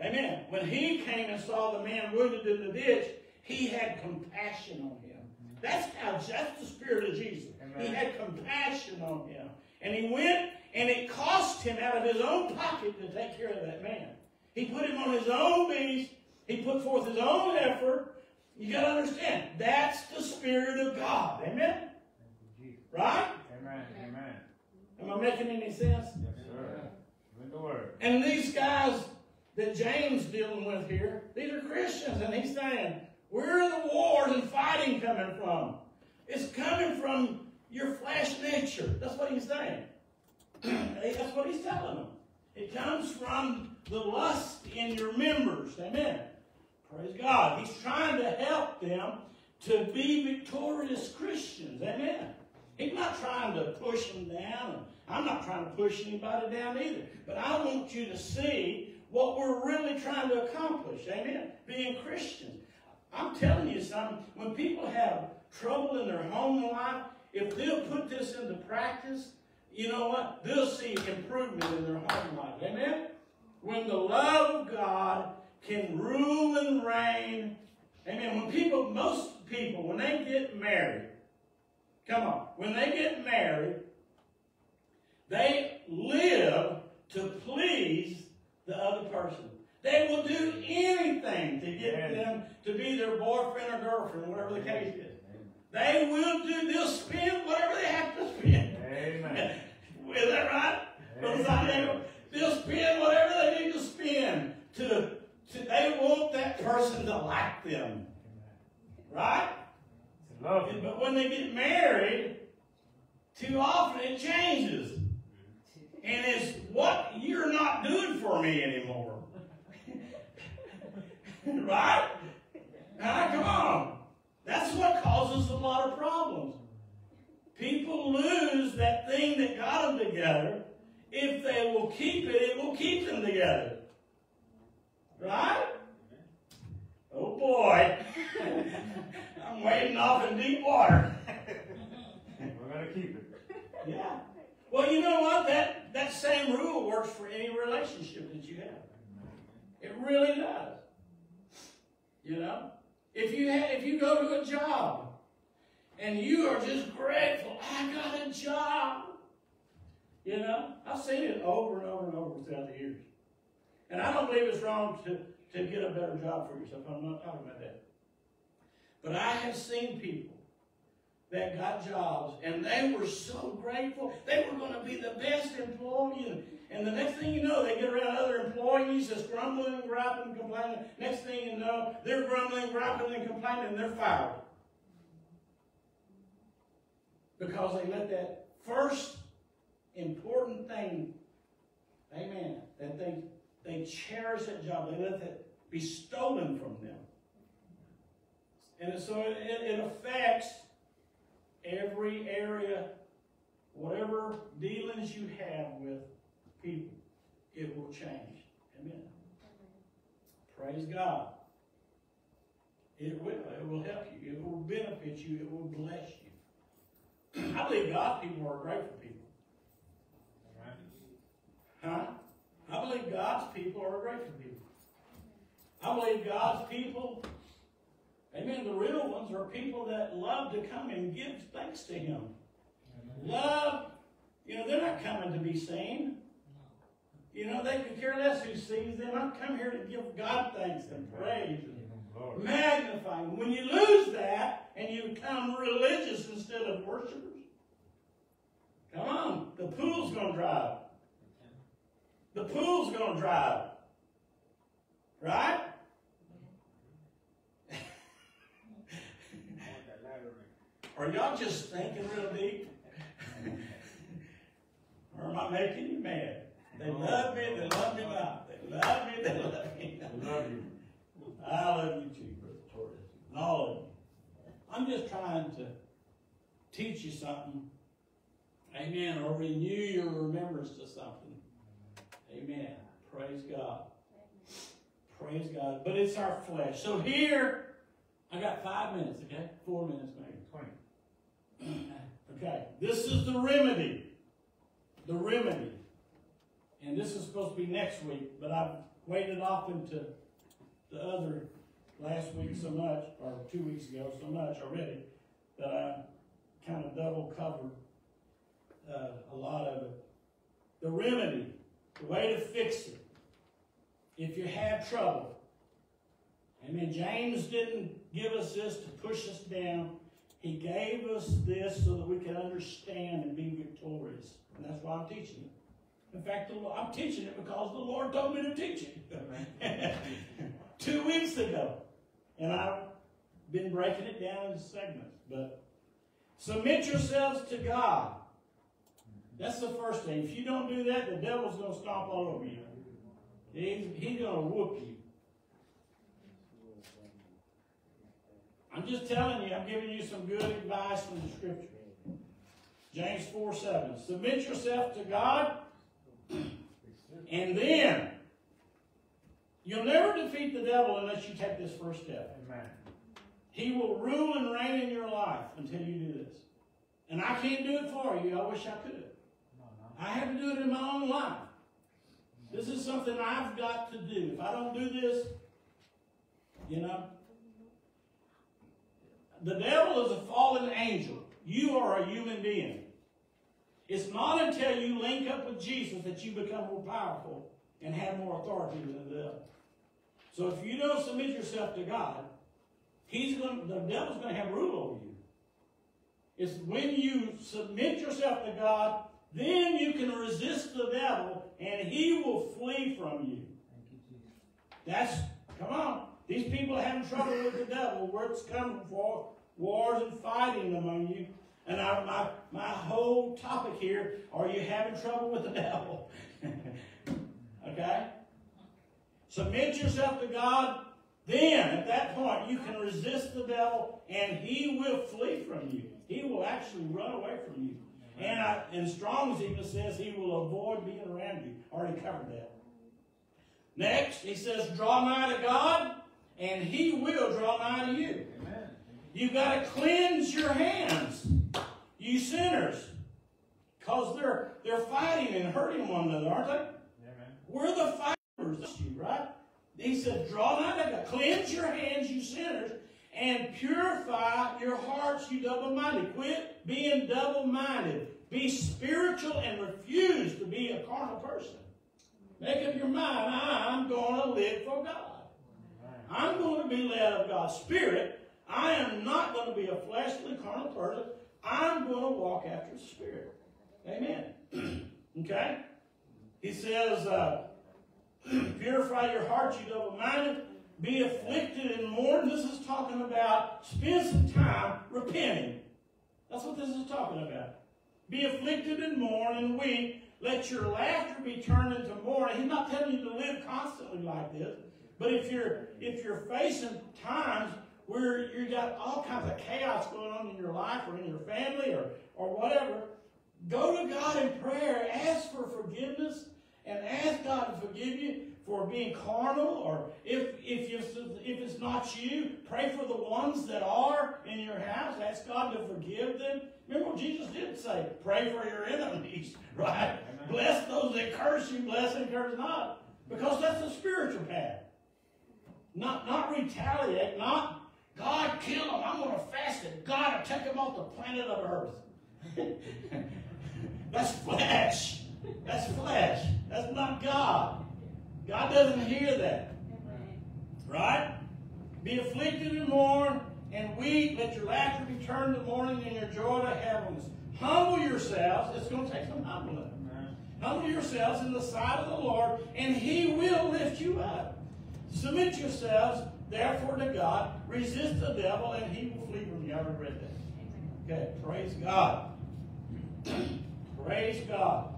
Speaker 1: amen, when he came and saw the man wounded in the ditch, he had compassion on him. That's how, that's the Spirit of Jesus.
Speaker 4: Amen.
Speaker 1: He had compassion on him. And he went, and it cost him out of his own pocket to take care of that man. He put him on his own beast. He put forth his own effort. You got to understand, that's the Spirit of God. Amen? Right?
Speaker 4: Amen. Amen.
Speaker 1: Am I making any sense?
Speaker 4: Yes, sir. The word.
Speaker 1: And these guys that James dealing with here, these are Christians, and he's saying, where are the wars and fighting coming from? It's coming from your flesh nature. That's what he's saying. That's what he's telling them. It comes from the lust in your members. Amen. Praise God. He's trying to help them to be victorious Christians. Amen. He's not trying to push them down. I'm not trying to push anybody down either. But I want you to see what we're really trying to accomplish. Amen. Being Christians. I'm telling you something. When people have trouble in their home life, if they'll put this into practice, you know what? They'll see improvement in their home life. Amen? When the love of God can rule and reign. Amen. When people, most people, when they get married, come on, when they get married, they live to please the other person. They will do anything to get
Speaker 4: Amen.
Speaker 1: them to be their boyfriend or girlfriend, whatever the case is. They will do, they'll spend whatever they have to spend.
Speaker 4: Amen.
Speaker 1: Is that right? Santiago? They'll spend whatever they need to spend to, to they want that person to like them. Right?
Speaker 4: Love
Speaker 1: But when they get married, too often it changes. And it's what you're not me anymore. right? Ah, come on. That's what causes a lot of problems. People lose that thing that got them together. If they will keep it, it will keep them together. Right? Oh boy. I'm wading off in deep water.
Speaker 4: We're gonna keep it.
Speaker 1: Yeah. Well, you know what? That, that same rule works for any relationship that you have. It really does. You know? If you ha- if you go to a job and you are just grateful, I got a job. You know? I've seen it over and over and over throughout the years. And I don't believe it's wrong to, to get a better job for yourself. I'm not talking about that. But I have seen people that got jobs and they were so grateful. They were going to be the best employee. And, the next thing you know, they get around other employees that's grumbling, griping, complaining. Next thing you know, they're grumbling, griping, and complaining, and they're fired. Because they let that first important thing, amen, that they, they cherish that job, they let that be stolen from them. And so it, it affects every area, whatever dealings you have with people, it will change. Amen. Praise God. It will. It will help you. It will benefit you. It will bless you. I believe God's people are grateful people. Huh? I believe God's people are grateful people. I believe God's people Amen. The real ones are people that love to come and give thanks to Him. Love, you know, they're not coming to be seen. You know, they could care less who sees them. I'm come here to give God thanks and praise and magnify. When you lose that and you become religious instead of worshipers, come on, the pool's going to dry up. The pool's going to dry up. Right? Are y'all just thinking real deep? or am I making you mad? They oh. love me, they love me not. They love me, they love me not.
Speaker 4: Love you.
Speaker 1: I love you too, Brother Torres. And all of you. I'm just trying to teach you something. Amen. Or renew your remembrance to something. Amen. Praise God. Praise God. But it's our flesh. So here, I got five minutes, okay? Four minutes maybe. Okay, this is the remedy. The remedy. And this is supposed to be next week, but I've waited off into the other last week so much, or two weeks ago so much already, that I kind of double covered uh, a lot of it. The remedy, the way to fix it. If you have trouble, Amen. James didn't give us this to push us down. He gave us this so that we can understand and be victorious. And that's why I'm teaching it. In fact, Lord- I'm teaching it because the Lord told me to teach it. Two weeks ago. And I've been breaking it down into segments. But submit yourselves to God. That's the first thing. If you don't do that, the devil's going to stomp all over you. He's, he's going to whoop you. I'm just telling you, I'm giving you some good advice from the scripture. James 4 7. Submit yourself to God, and then you'll never defeat the devil unless you take this first step.
Speaker 4: Amen.
Speaker 1: He will rule and reign in your life until you do this. And I can't do it for you. I wish I could. I have to do it in my own life. This is something I've got to do. If I don't do this, you know, the devil is a fallen angel. You are a human being. It's not until you link up with Jesus that you become more powerful and have more authority than the devil. So if you don't submit yourself to God, he's going the devil's going to have rule over you. It's when you submit yourself to God, then you can resist the devil and he will flee from you. That's, come on. These people are having trouble with the devil. It's coming for wars and fighting among you. And I, my, my whole topic here, are you having trouble with the devil? okay? Submit yourself to God, then at that point you can resist the devil and he will flee from you. He will actually run away from you. And, I, and Strong's even says he will avoid being around you. Already covered that. Next, he says, draw nigh to God, and he will draw nigh to you.
Speaker 4: Amen.
Speaker 1: You've got to cleanse your hands, you sinners. Because they're, they're fighting and hurting one another, aren't they?
Speaker 4: Amen.
Speaker 1: We're the fighters, you, right? He said, draw nigh to God. Cleanse your hands, you sinners, and purify your hearts, you double-minded. Quit being double-minded. Be spiritual and refuse to be a carnal person. Make up your mind, I'm going to live for God. I'm going to be led of God's Spirit. I am not going to be a fleshly, carnal person. I'm going to walk after the Spirit. Amen. okay? He says, uh, purify your hearts, you double-minded. Be afflicted and mourn. This is talking about spend some time repenting. That's what this is talking about. Be afflicted and mourn and weep. Let your laughter be turned into mourning. He's not telling you to live constantly like this. But if you're if you're facing times where you got all kinds of chaos going on in your life or in your family or, or whatever, go to God in prayer. Ask for forgiveness and ask God to forgive you for being carnal or if, if, you, if it's not you, pray for the ones that are in your house. Ask God to forgive them. Remember what Jesus did say, pray for your enemies, right?
Speaker 4: Amen.
Speaker 1: Bless those that curse you, bless and curse not. Because that's the spiritual path. Not, not retaliate, not God kill them. I'm going to fast it. God will take them off the planet of earth. that's flesh. That's flesh. That's not God. God doesn't hear that. Right? Be afflicted and mourn and weep. Let your laughter be turned to mourning and your joy to heaviness. Humble yourselves. It's going to take some humbling. Humble yourselves in the sight of the Lord, and He will lift you up. Submit yourselves, therefore, to God. Resist the devil, and he will flee from you. I already read that. Okay, praise God. praise God.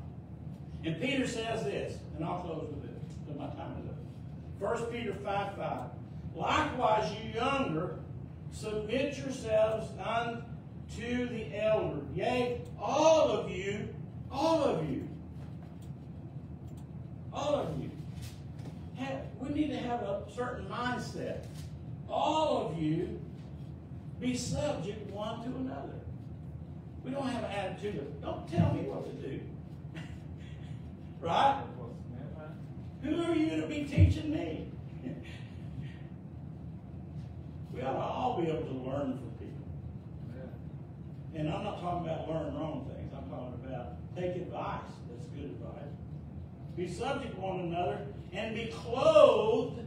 Speaker 1: And Peter says this, and I'll close with this, because my time is up. 1 Peter 5 5. Likewise, you younger, submit yourselves unto the elder. Yea, all of you, all of you, all of you, have, we need to have a certain mindset. All of you be subject one to another. We don't have an attitude of, don't tell me what to do. right? Who are you to be teaching me? we ought to all be able to learn from people. And I'm not talking about learn wrong things. I'm talking about take advice. That's good advice. Be subject to one another and be clothed.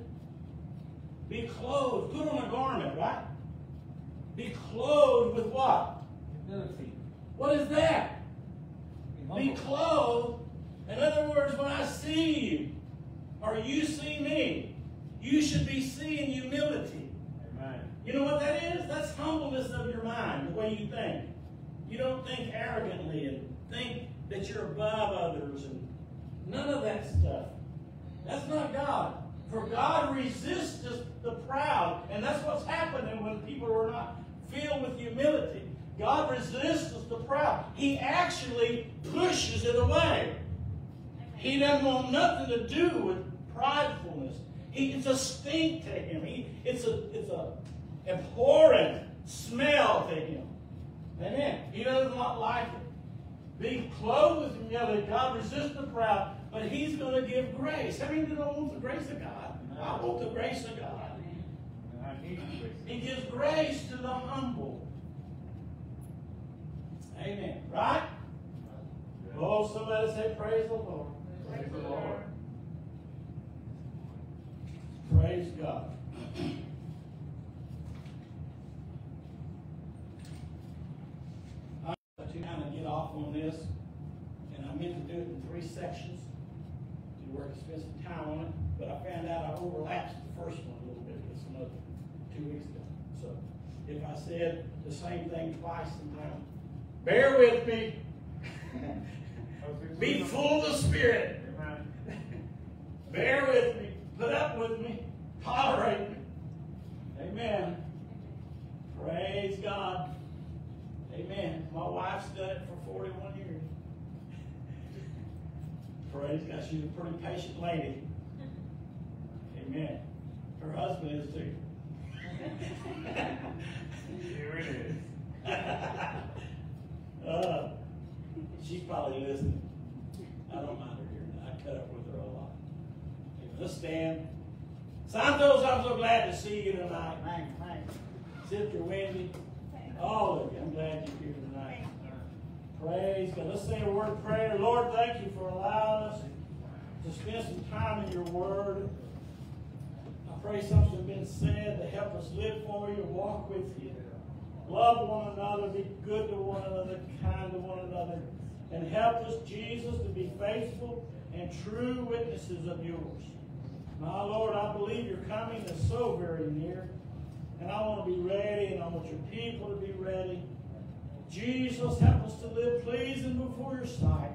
Speaker 1: Be clothed. Put on a garment, right? Be clothed with what?
Speaker 4: Humility.
Speaker 1: What is that? Be
Speaker 4: humble.
Speaker 1: clothed. In other words, when I see you, or you see me, you should be seeing humility.
Speaker 4: Amen.
Speaker 1: You know what that is? That's humbleness of your mind, the way you think. You don't think arrogantly and think that you're above others and none of that stuff. That's not God. For God resists the proud, and that's what's happening when people are not filled with humility. God resists the proud. He actually pushes it away. He doesn't want nothing to do with pridefulness. He, it's a stink to him. He, it's a it's a abhorrent smell to him. Amen. He does not like it. Being clothed with humility. God resists the proud, but He's going to give grace. How many of you don't want the grace of God? I want the grace of God.
Speaker 4: And I need grace.
Speaker 1: He gives grace to the humble. Amen. Right? Oh, somebody say, Praise the Lord.
Speaker 4: Praise the Lord.
Speaker 1: Praise God. I have to kind of get off on this, and I meant to do it in three sections spend some time on it, but I found out I overlapped the first one a little bit with some other two weeks ago. So if I said the same thing twice sometime, bear with me. Be full of the Spirit. Bear with me. Put up with me. Tolerate me. Amen. Praise God. Amen. My wife's done it for forty-one years. Praise God. She's a pretty patient lady. Amen. Her husband is too.
Speaker 4: Here it is.
Speaker 1: uh, she's probably listening. I don't mind her hearing that. I cut up with her a lot. Okay, Let's stand. Santos, I'm so glad to see you tonight.
Speaker 5: Thanks, thanks.
Speaker 1: Sister Wendy, all of you, I'm glad you're here tonight. Praise God. Let's say a word of prayer. Lord, thank you for allowing us to spend some time in your word. I pray something's been said to help us live for you, walk with you, love one another, be good to one another, kind to one another, and help us, Jesus, to be faithful and true witnesses of yours. My Lord, I believe your coming is so very near. And I want to be ready, and I want your people to be ready. Jesus, help us to live pleasing before your sight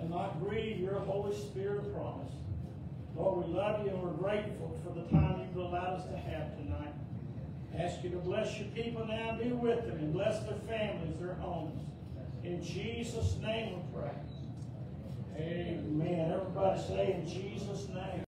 Speaker 1: and not grieve your Holy Spirit promise. Lord, we love you and we're grateful for the time you've allowed us to have tonight. Ask you to bless your people now be with them and bless their families, their homes. In Jesus' name we pray. Amen. Everybody say in Jesus' name.